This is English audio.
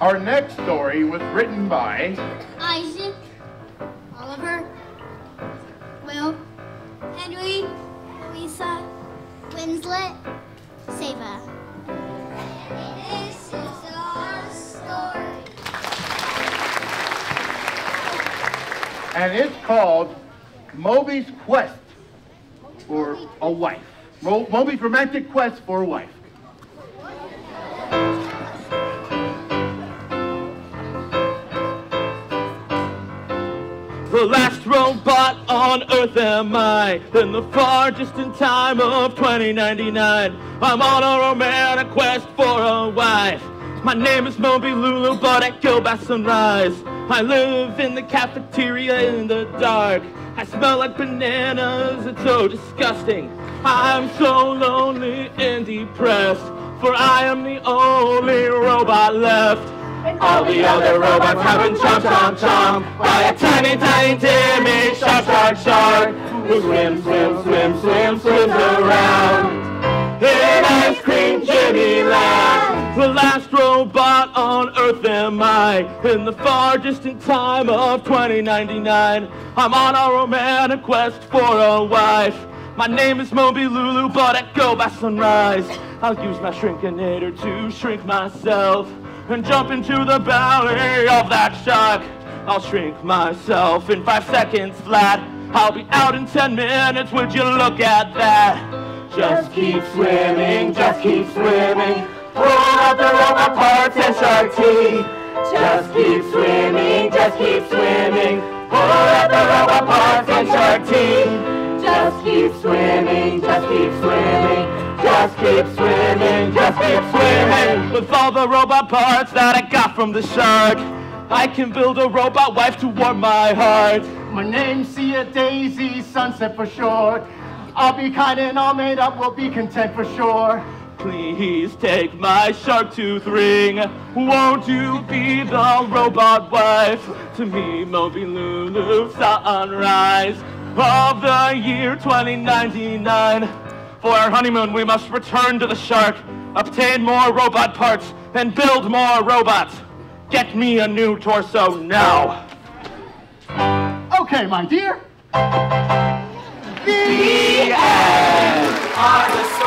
Our next story was written by Isaac, Oliver, Will, Henry, Louisa, Winslet, Seva. This is our story. and it's called Moby's Quest for a Wife. Moby's Romantic Quest for a Wife. The last robot on Earth am I. In the far distant time of 2099 I'm on a romantic quest for a wife. My name is Moby Lulu but I go by sunrise. I live in the cafeteria in the dark. I smell like bananas, it's so disgusting. I'm so lonely and depressed For I am the only robot left all the other robots have been chomped, chomped, chomped by a tiny, tiny, timid shark, shark, shark who swims, swims, swims, swims, swims around in ice cream Jimmy land. The last robot on Earth am I in the far distant time of 2099. I'm on a romantic quest for a wife. My name is Moby Lulu, but I go by sunrise. I'll use my shrinkanator to shrink myself and jump into the belly of that shark. I'll shrink myself in five seconds flat. I'll be out in ten minutes, would you look at that? Just keep swimming, just keep swimming. Pull out the robot parts and shark teeth. Just keep swimming, just keep swimming. Pull out the robot parts and shark. Just keep swimming, just keep swimming. Just keep swimming, just keep swimming. With all the robot parts that I got from the shark, I can build a robot wife to warm my heart. My name's Sia Daisy, sunset for short. I'll be kind and all made up, we'll be content for sure. Please take my shark tooth ring. Won't you be the robot wife to me, Moby Lulu sunrise of the year 2099? For our honeymoon, we must return to the shark, obtain more robot parts, and build more robots. Get me a new torso now. Okay, my dear. The, the end.